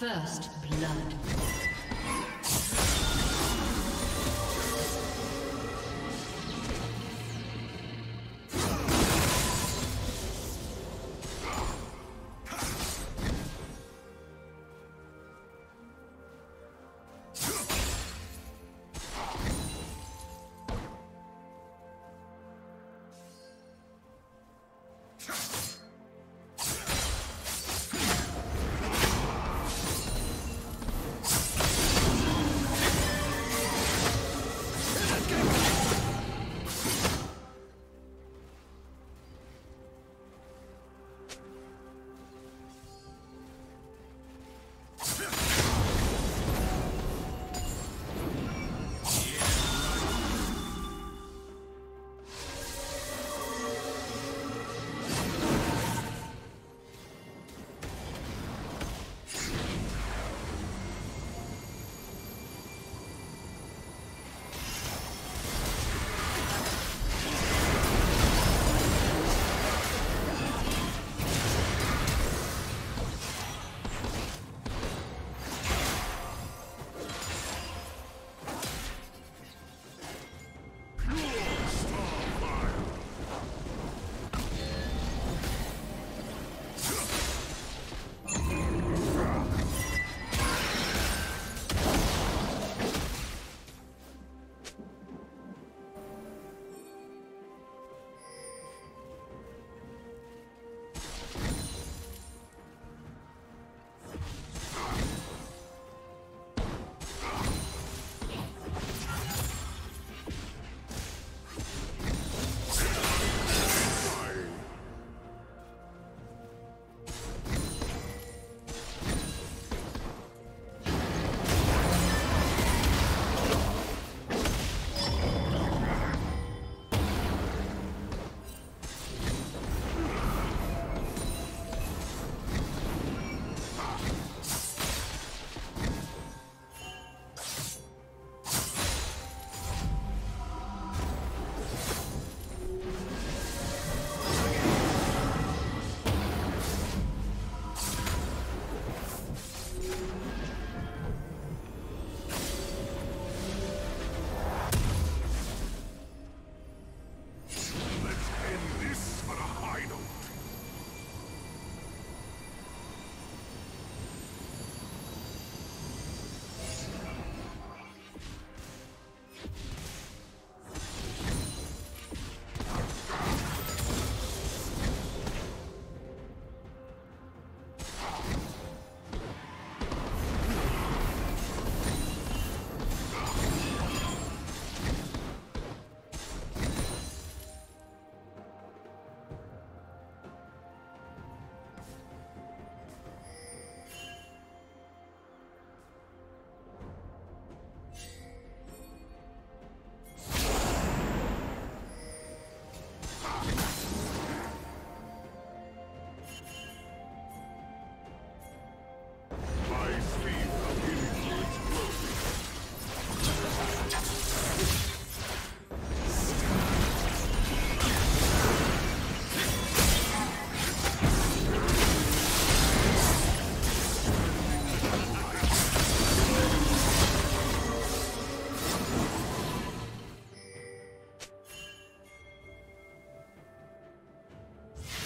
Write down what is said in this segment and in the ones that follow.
First blood.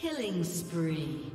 Killing spree.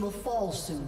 Will fall soon.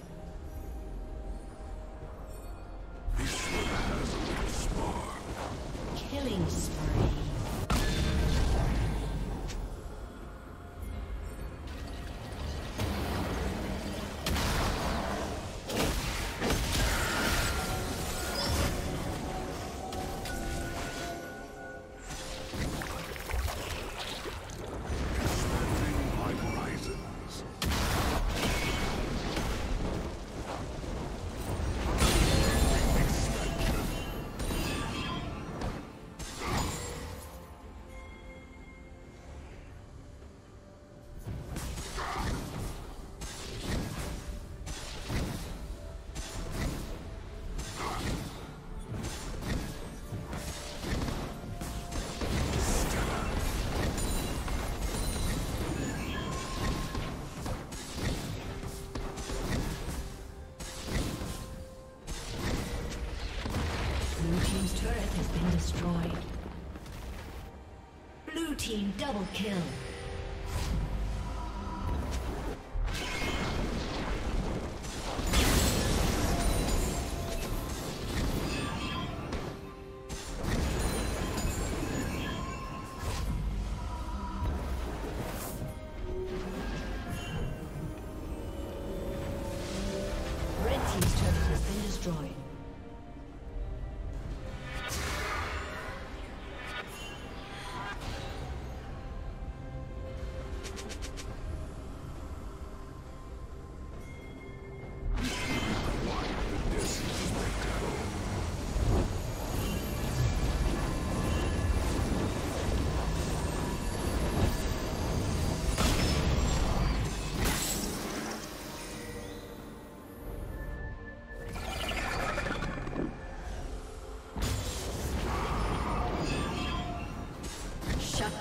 Double kill.